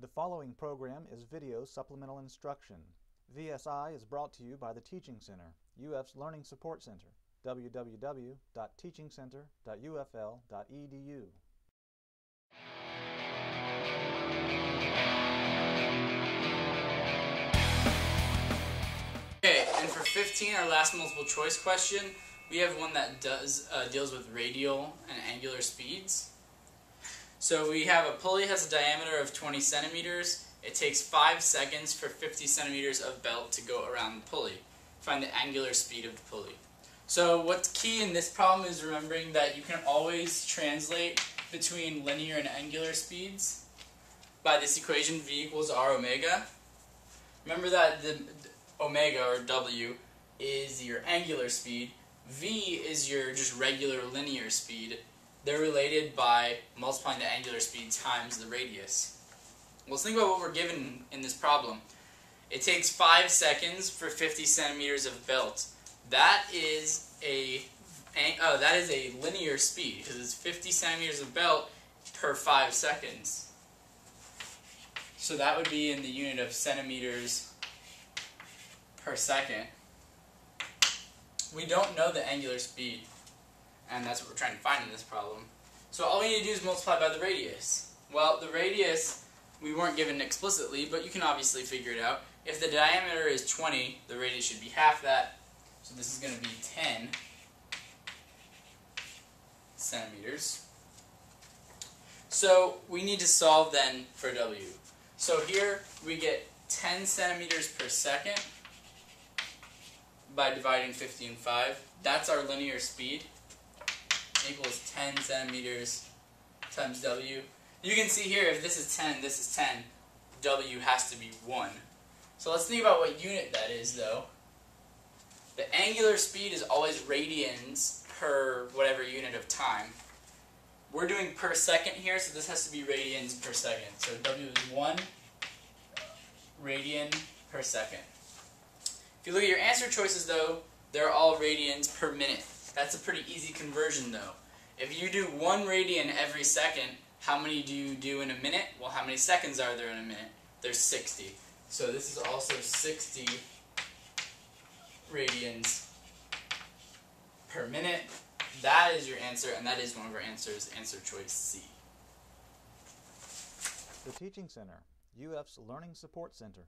The following program is video supplemental instruction. VSI is brought to you by the Teaching Center, UF's Learning Support Center, www.teachingcenter.ufl.edu. Okay, and for 15, our last multiple choice question, we have one that does uh, deals with radial and angular speeds. So we have a pulley has a diameter of 20 centimeters. It takes 5 seconds for 50 centimeters of belt to go around the pulley. Find the angular speed of the pulley. So what's key in this problem is remembering that you can always translate between linear and angular speeds by this equation v equals r omega. Remember that the omega or w is your angular speed, v is your just regular linear speed. They're related by multiplying the angular speed times the radius. Let's think about what we're given in this problem. It takes 5 seconds for 50 centimeters of belt. That is a uh, that is a linear speed because it's 50 centimeters of belt per 5 seconds. So that would be in the unit of centimeters per second. We don't know the angular speed, and that's what we're trying to find in this problem. So all we need to do is multiply by the radius. Well, the radius we weren't given explicitly, but you can obviously figure it out. If the diameter is 20, the radius should be half that, so this is going to be 10 centimeters. So we need to solve then for W. So here we get 10 centimeters per second by dividing 50 and 5. That's our linear speed equals 10 centimeters times W. You can see here if this is 10, this is 10, W has to be 1. So let's think about what unit that is though. The angular speed is always radians per whatever unit of time. We're doing per second here, so this has to be radians per second. So W is 1 radian per second. If you look at your answer choices though, they're all radians per minute. That's a pretty easy conversion though. If you do 1 radian every second, how many do you do in a minute? Well, how many seconds are there in a minute? There's 60. So this is also 60 radians per minute. That is your answer, and that is one of our answers, answer choice C. The Teaching Center, UF's Learning Support Center,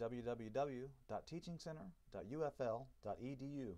www.teachingcenter.ufl.edu.